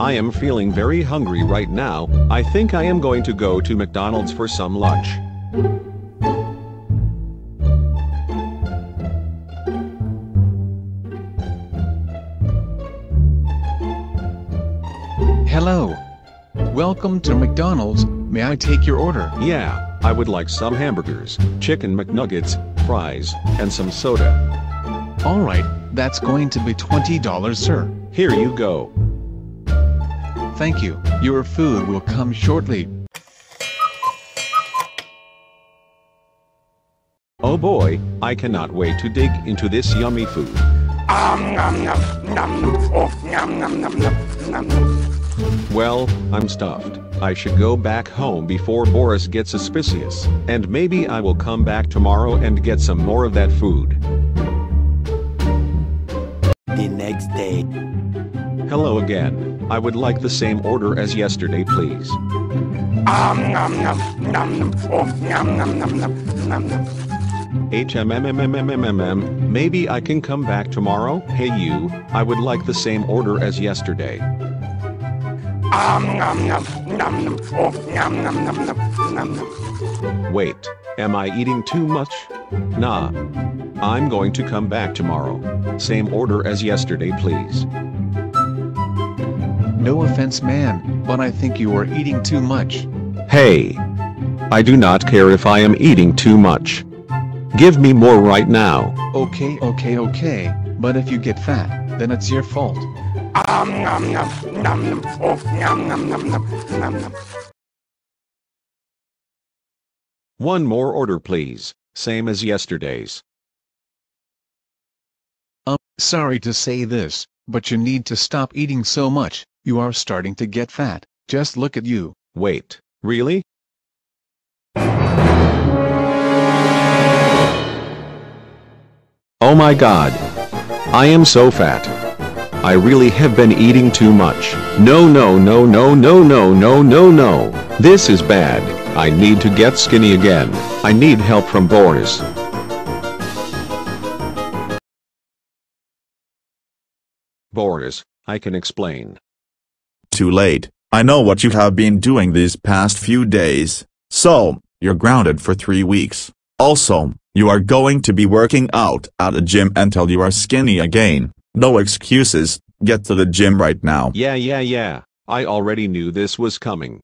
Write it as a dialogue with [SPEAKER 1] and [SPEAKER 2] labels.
[SPEAKER 1] I am feeling very hungry right now. I think I am going to go to McDonald's for some lunch.
[SPEAKER 2] Hello. Welcome to McDonald's. May I take your order?
[SPEAKER 1] Yeah, I would like some hamburgers, chicken McNuggets, fries, and some soda.
[SPEAKER 2] All right, that's going to be $20, sir.
[SPEAKER 1] Here you go.
[SPEAKER 2] Thank you. Your food will come shortly.
[SPEAKER 1] Oh boy, I cannot wait to dig into this yummy food. Well, I'm stuffed. I should go back home before Boris gets suspicious, and maybe I will come back tomorrow and get some more of that food.
[SPEAKER 3] The next day.
[SPEAKER 1] Hello again. I would like the same order as yesterday, please. HMMMMMMM, maybe I can come back tomorrow? Hey you, I would like the same order as yesterday. Wait, am I eating too much? Nah. I'm going to come back tomorrow. Same order as yesterday, please.
[SPEAKER 2] No offense, man, but I think you are eating too much.
[SPEAKER 1] Hey! I do not care if I am eating too much. Give me more right now.
[SPEAKER 2] Okay, okay, okay, but if you get fat, then it's your fault.
[SPEAKER 1] One more order, please. Same as yesterday's.
[SPEAKER 2] Um, sorry to say this, but you need to stop eating so much. You are starting to get fat. Just look at you.
[SPEAKER 1] Wait, really? Oh my god. I am so fat. I really have been eating too much. No no no no no no no no no. This is bad. I need to get skinny again. I need help from Boris. Boris, I can explain.
[SPEAKER 4] Too late. I know what you have been doing these past few days. So, you're grounded for three weeks. Also, you are going to be working out at the gym until you are skinny again. No excuses, get to the gym right now.
[SPEAKER 1] Yeah yeah yeah. I already knew this was coming.